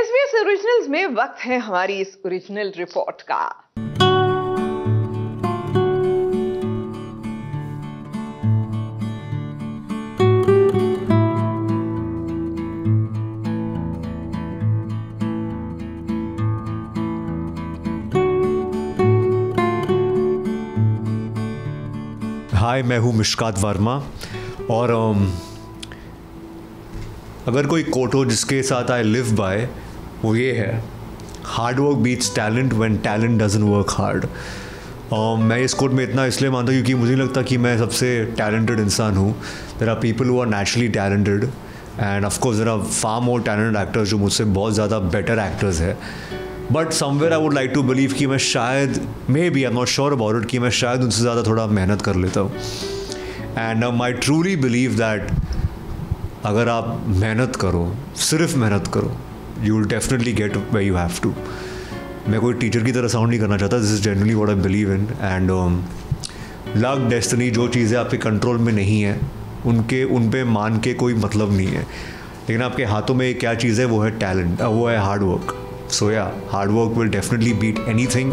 S B S originals में वक्त है हमारी इस ओरिजिनल रिपोर्ट का। हाय मैं हूँ मिशकात वर्मा और um, अगर कोई कोटो जिसके साथ आई लिव बाय वो ये है hard work beats talent when talent doesn't work hard मैं इस कोट में इतना इसलिए मानता हूँ क्योंकि मुझे लगता कि मैं सबसे टैलेंटेड इंसान हूँ। There are people who are naturally talented and of course there are far more talented actors जो मुझसे बहुत ज़्यादा बेटर एक्टर्स है। But somewhere I would like to believe कि मैं शायद maybe I not sure about it कि मैं शायद उनसे ज़्यादा थोड़ा मेहनत कर लेता हूँ। And I truly believe that अगर आप मेहनत करो, सिर्फ़ मेहनत करो you will definitely get way you have to मैं कोई टीचर की तरह साउंड नहीं करना चाहता this is generally what I believe in and luck destiny जो चीज़ें आपके कंट्रोल में नहीं है, उनके, उन पर मान के कोई मतलब नहीं है। लेकिन आपके हाथों में क्या चीज़ है, वो है टैलेंट वो है हार्डवर्क सो या hard work will definitely beat anything